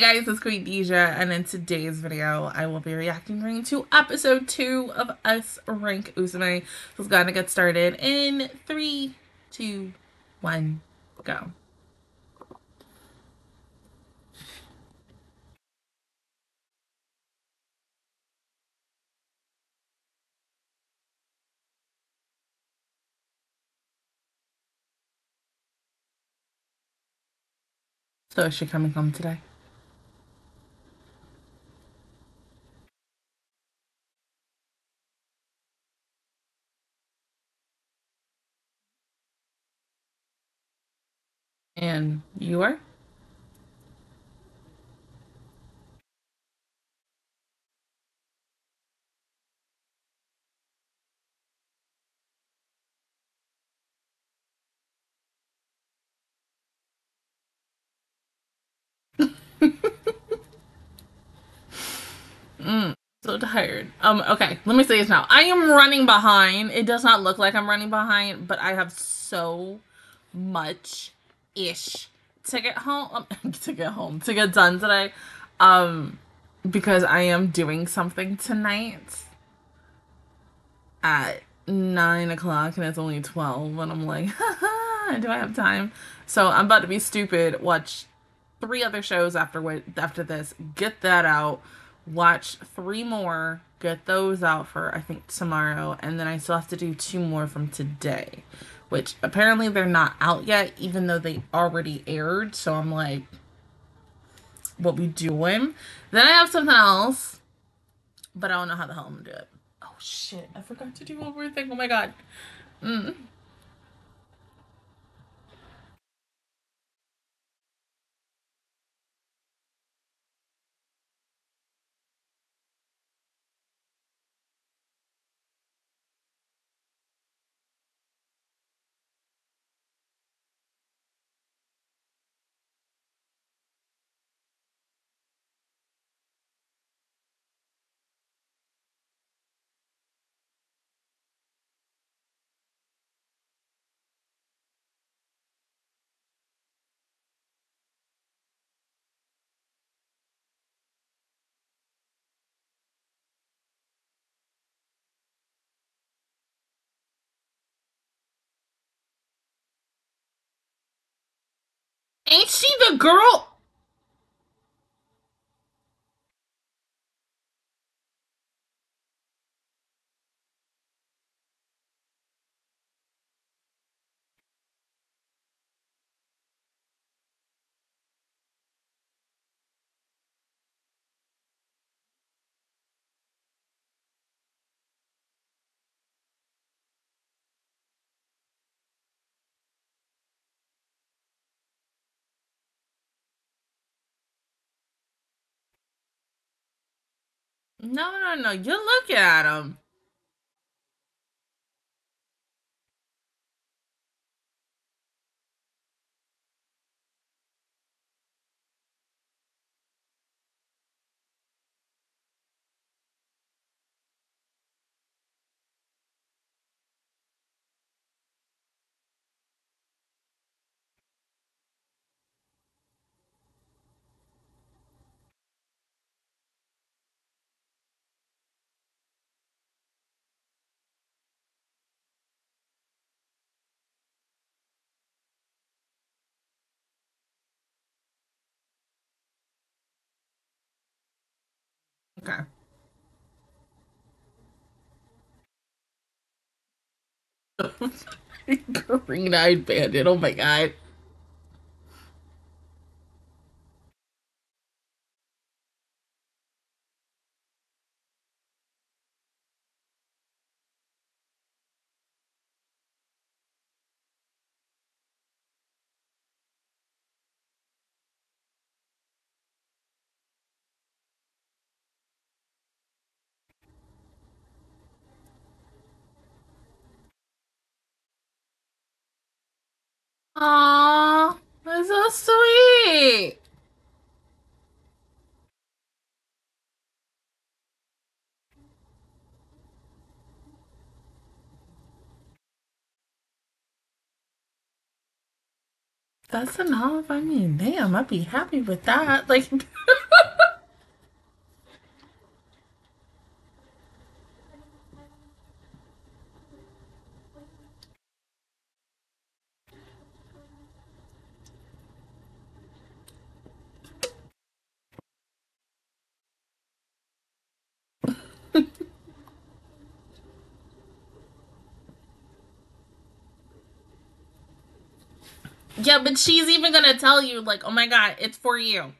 Hey guys, it's Queendija, and in today's video, I will be reacting to episode 2 of S-Rank Musume. So it's gonna get started in three, two, one, go. So is she coming home today? And you are? mm, so tired. Um, okay, let me say this now. I am running behind. It does not look like I'm running behind, but I have so much ish to get home um, to get home to get done today um because i am doing something tonight at nine o'clock and it's only 12 and i'm like do i have time? So i'm about to be stupid watch three other shows after after this get that out watch three more get those out for i think tomorrow and then i still have to do two more from today which apparently they're not out yet, even though they already aired. So I'm like, what we doing? Then I have something else, but I don't know how the hell I'm gonna do it. Oh shit, I forgot to do one more thing. Oh my god. Mm. Ain't she the girl? No, no, no. You're looking at him. Okay. Green eyed bandit. Oh my god. Aww, that's so sweet. That's enough. I mean, damn, I'd be happy with that. Like, yeah, but she's even gonna tell you, like, oh my god, it's for you.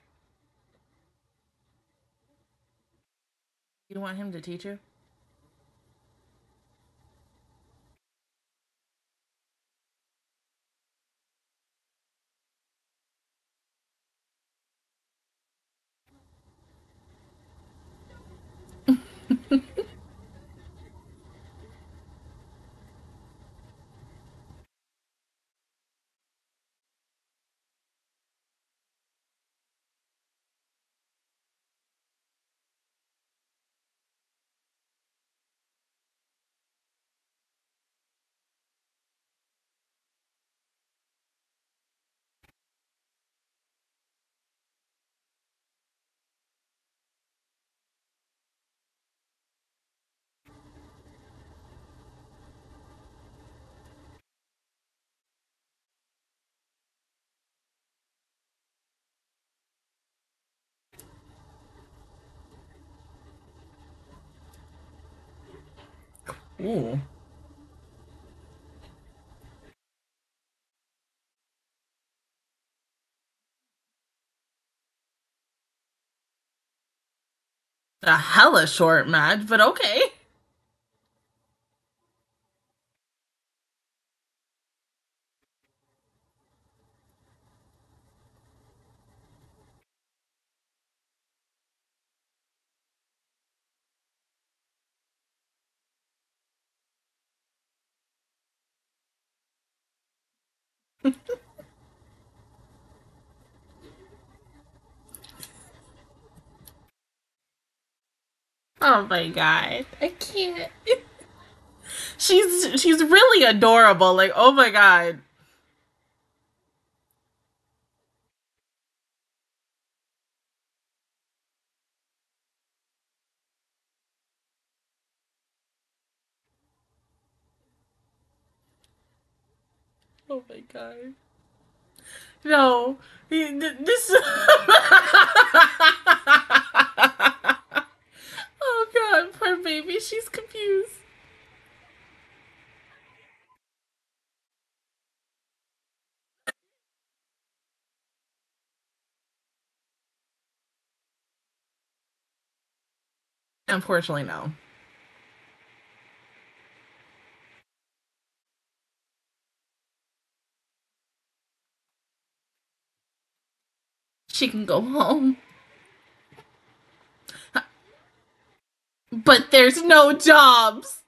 You want him to teach you? Ooh. A hella short match, but okay. Oh my god. I can't. she's she's really adorable. Like, oh my god. Oh my god. No. This god, poor baby, she's confused. Unfortunately, no. She can go home. But there's no jobs.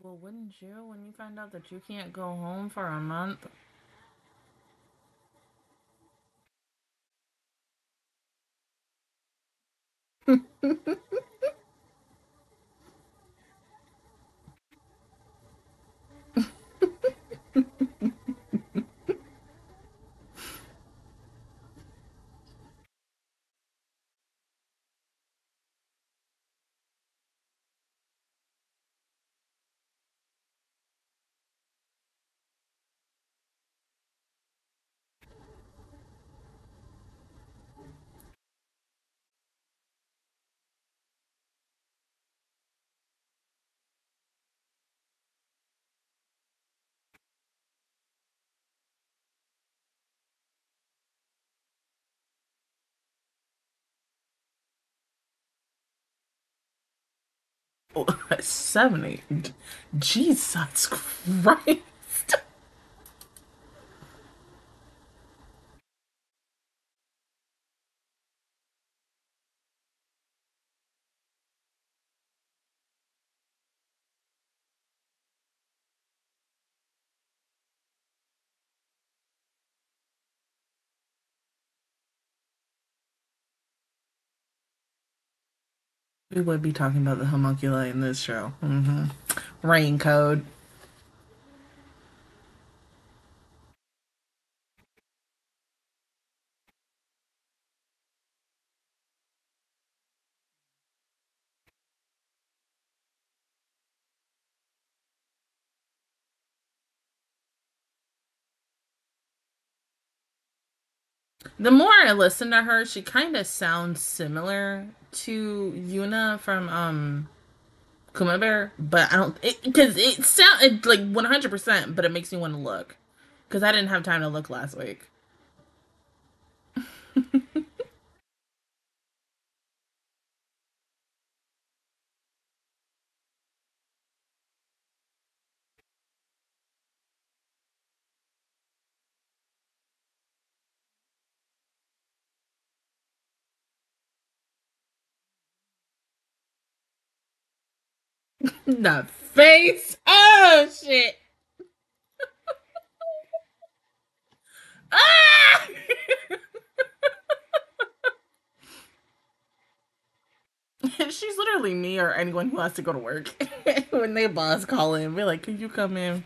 Well, wouldn't you when you find out that you can't go home for a month? 70. Jesus Christ. We would be talking about the homunculi in this show. Mm-hmm. Rain code. The more I listen to her, she kind of sounds similar to Yuna from um Kuma Bear, but I don't because it, it sound like one hundred percent, but it makes me want to look because I didn't have time to look last week. The face. Oh shit. ah! She's literally me or anyone who has to go to work. when they boss call in, be like, "Can you come in?"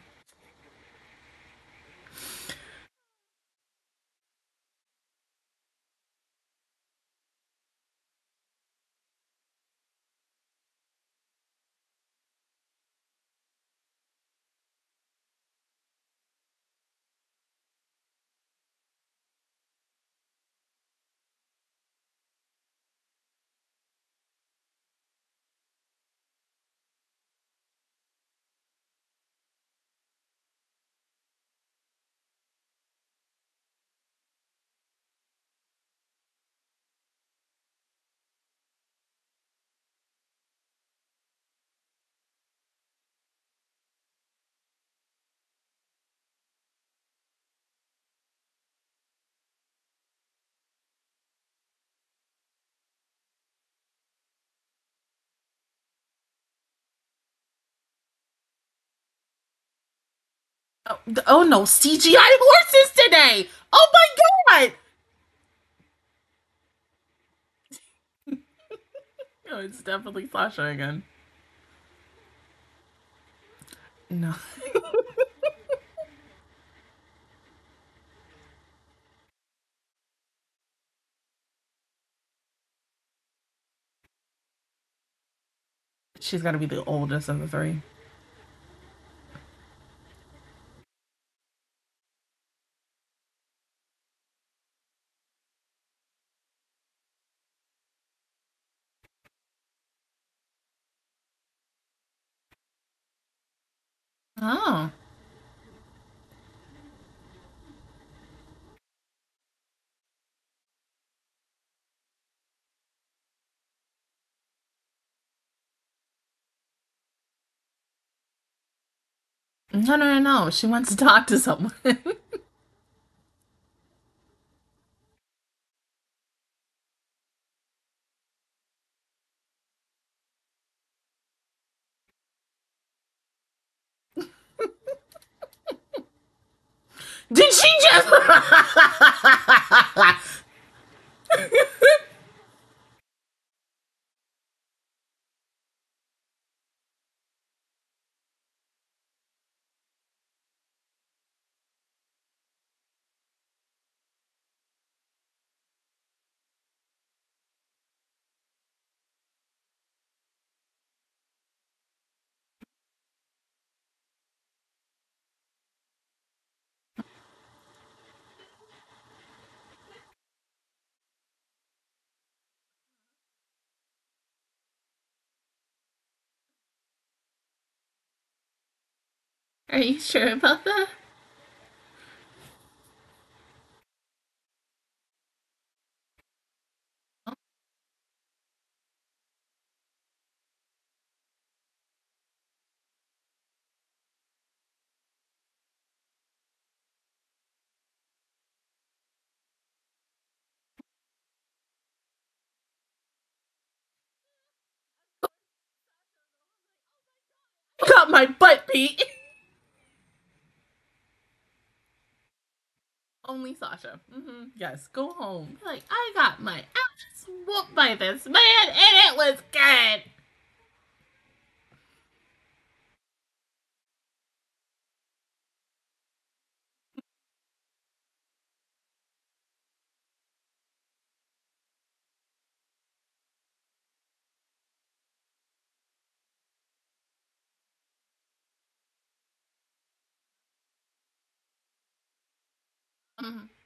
Oh, oh no, CGI horses today! Oh my god! no, it's definitely Sasha again. No. She's got to be the oldest of the three. Oh. No, no, no, no. She wants to talk to someone. Did she just? Are you sure about that? Got my butt beat. only Sasha. Mm-hmm. Yes, go home. Like I got my ass whooped by this man, and it was good. Mm-hmm.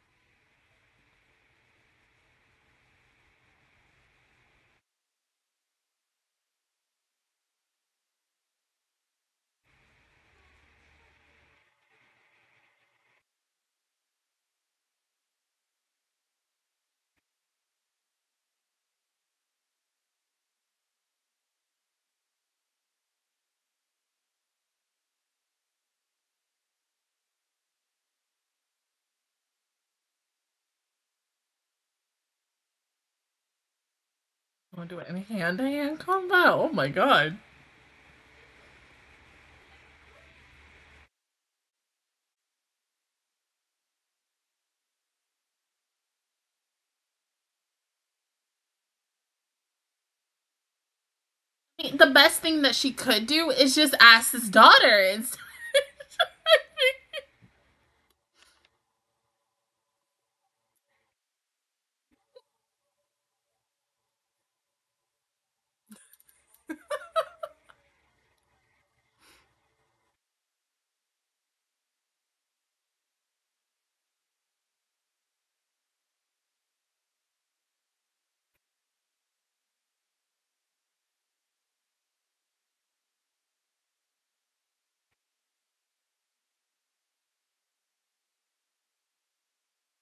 Want to do it? any hand to hand combat? Oh my god. the best thing that she could do is just ask his daughter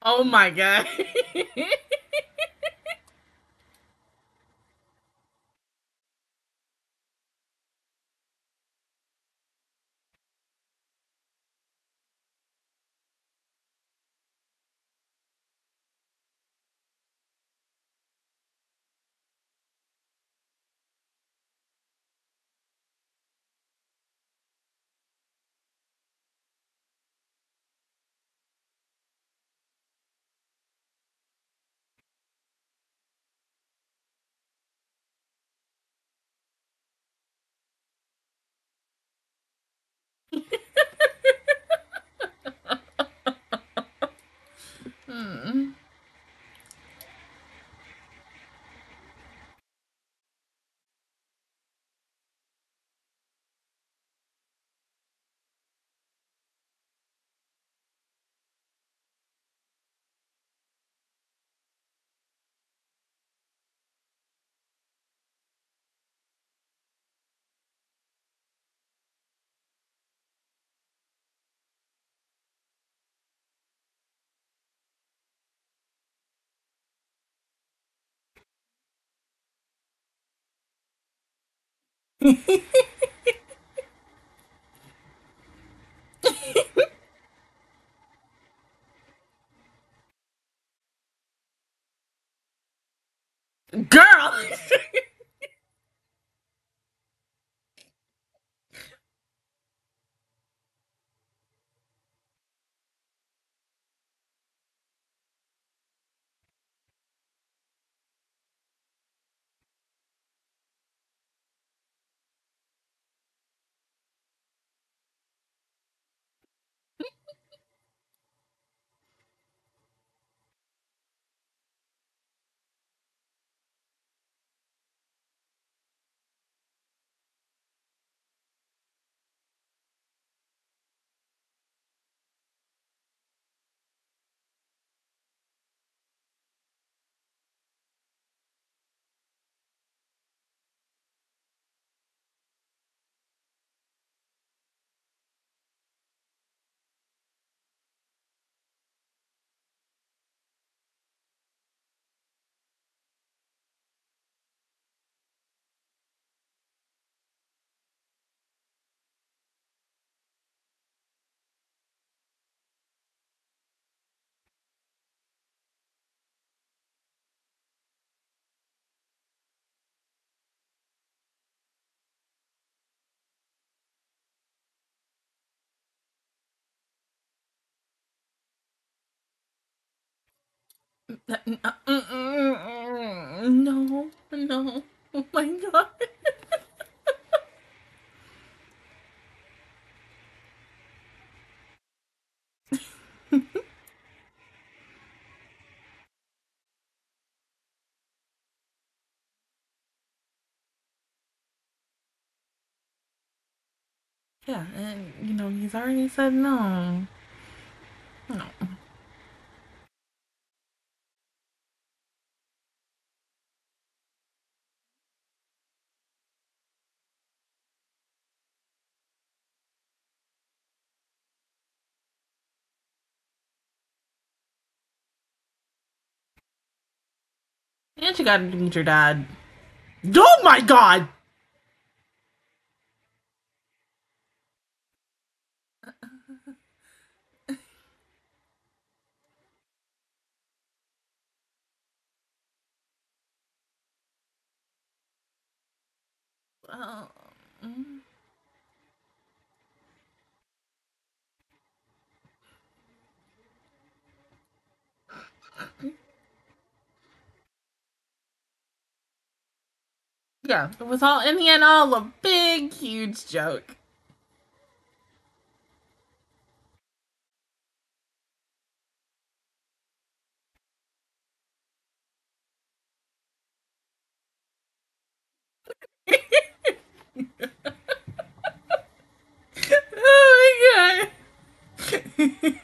Oh my god. Girl. No, no. Oh my god. yeah, and you know, he's already said no. No. And she got to meet her dad. Oh my god! mm. Yeah, it was all in the end all a big, huge joke. oh my god.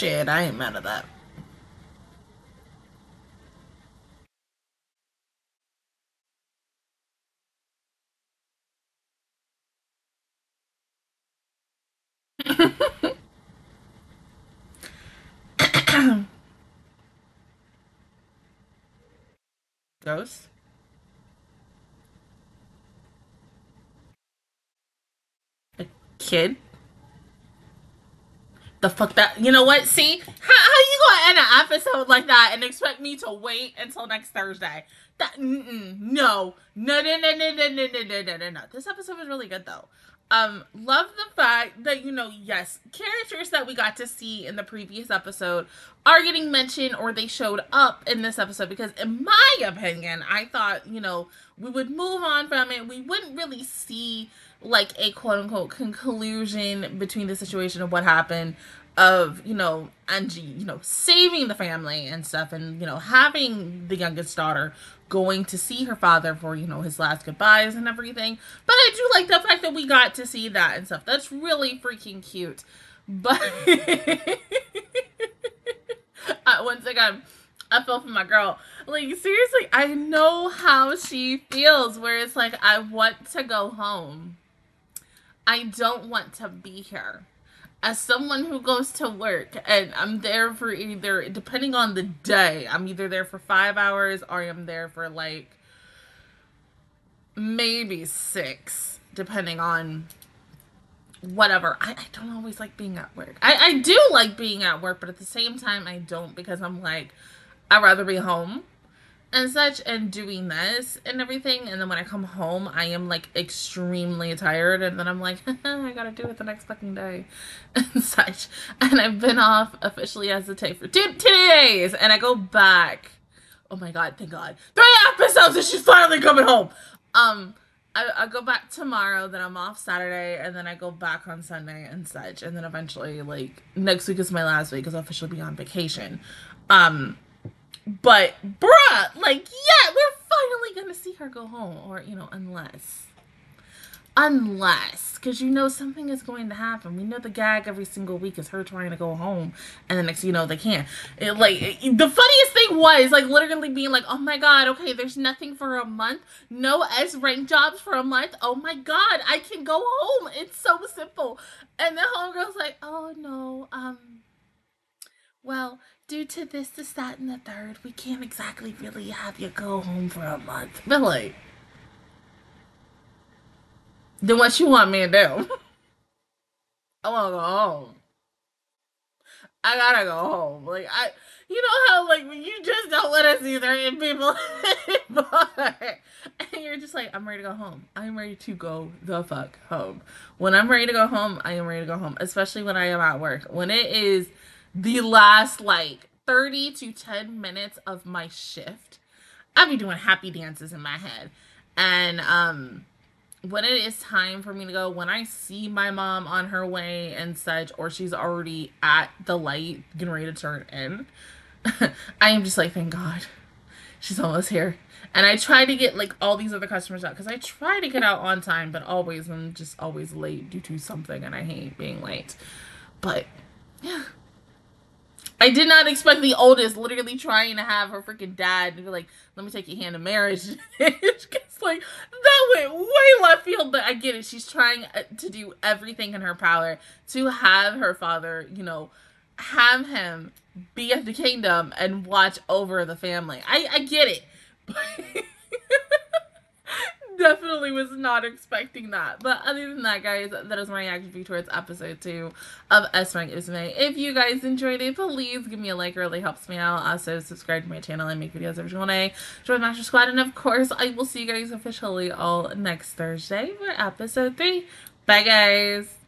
Shit, I ain't mad at that. Ghost? A kid? The fuck that? You know what? See? How, how you gonna end an episode like that and expect me to wait until next Thursday? That no, no, no, no, no, no, no, no, no, no, no. This episode was really good though. Um, love the fact that you know, yes, characters that we got to see in the previous episode are getting mentioned or they showed up in this episode because, in my opinion, I thought you know we would move on from it. We wouldn't really see like a quote unquote conclusion between the situation of what happened of you know Angie you know saving the family and stuff and you know having the youngest daughter going to see her father for you know his last goodbyes and everything but I do like the fact that we got to see that and stuff that's really freaking cute but uh, once again I feel for my girl. Like seriously, I know how she feels where it's like I want to go home. I don't want to be here. As someone who goes to work and I'm there for either, depending on the day, I'm either there for five hours or I'm there for like maybe six, depending on whatever. I, I don't always like being at work. I, I do like being at work, but at the same time, I don't because I'm like, I'd rather be home and such and doing this and everything. And then when i come home i am like extremely tired. And then i'm like i gotta do it the next fucking day and such. And i've been off officially as a tape for two, two days. And i go back. Oh my god thank god. Three episodes and she's finally coming home. Um I, I go back tomorrow then i'm off saturday and then i go back on sunday and such. And then eventually like next week is my last week. Because i'll officially be on vacation. Um but bruh, like, yeah, we're finally gonna see her go home. Or, you know, unless. Unless, because you know something is going to happen. We know the gag every single week is her trying to go home, and the next you know they can't. It, like it, the funniest thing was like literally being like, "Oh my god, okay, there's nothing for a month, no S rank jobs for a month. Oh my god, I can go home. It's so simple." And the homegirl's like, "Oh no, um, well, due to this, this, that, and the third, we can't exactly really have you go home for a month. Billy. Then what you want me to do? I want to go home. I gotta go home. Like I, you know how like you just don't let us see certain people and you're just like, I'm ready to go home. I'm ready to go the fuck home. When I'm ready to go home, I am ready to go home. Especially when I am at work. When it is the last like 30 to 10 minutes of my shift, I'll be doing happy dances in my head. And um when it is time for me to go, when I see my mom on her way and such, or she's already at the light getting ready to turn in, I am just like, thank God, she's almost here. And I try to get like all these other customers out because I try to get out on time, but always I'm just always late due to something, and I hate being late. But yeah. I did not expect the oldest literally trying to have her freaking dad be like, let me take your hand in marriage. it's like, that went way left field, but I get it. She's trying uh, to do everything in her power to have her father, you know, have him be at the kingdom and watch over the family. I, I get it. definitely was not expecting that. But other than that, guys, that is my reaction towards episode two of S-Rank Musume. If you guys enjoyed it, please give me a like. It really helps me out. Also, subscribe to my channel. I make videos every single day. Join Master Squad. And of course, I will see you guys officially all next Thursday for episode three. Bye, guys.